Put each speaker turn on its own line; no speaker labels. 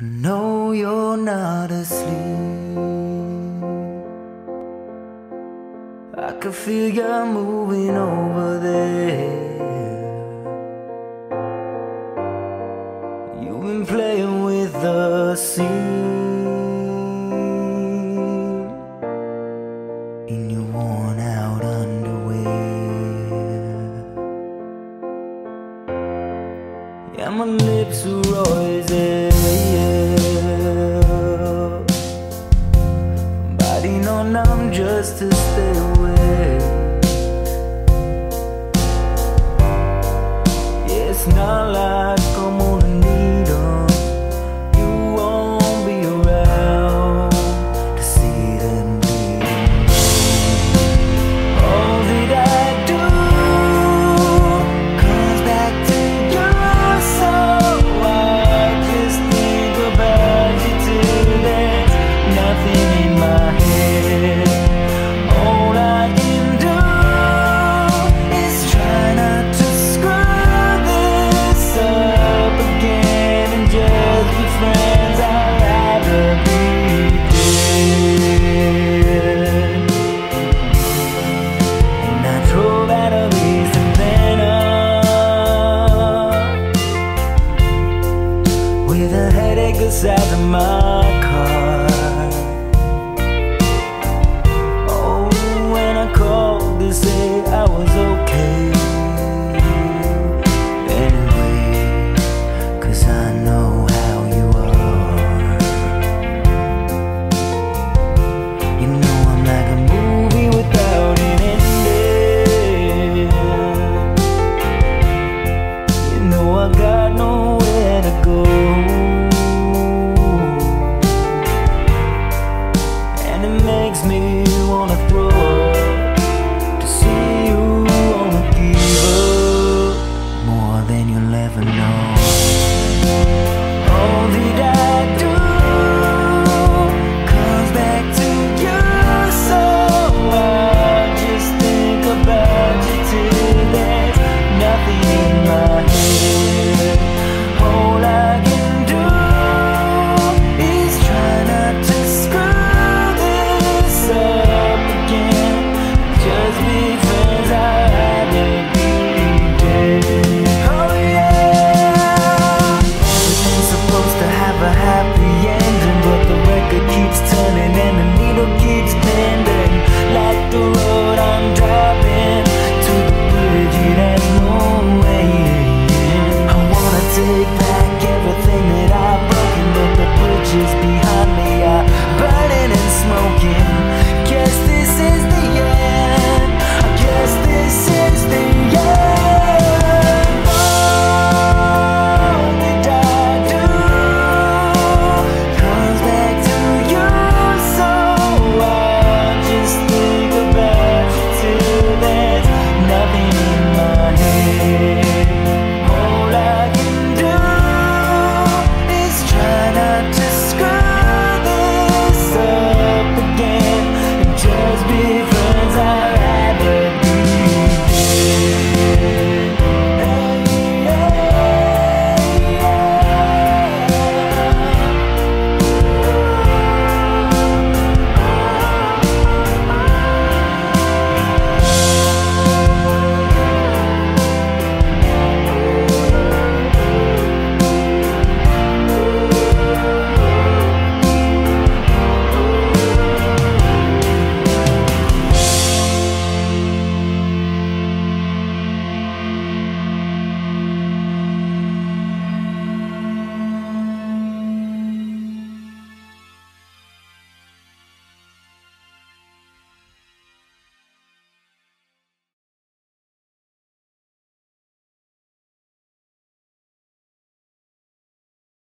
I know you're not asleep. I can feel you moving over there. You've been playing with the sea In your worn out underwear. Yeah, my lips are roses Fighting on numb just to stay awake It's not like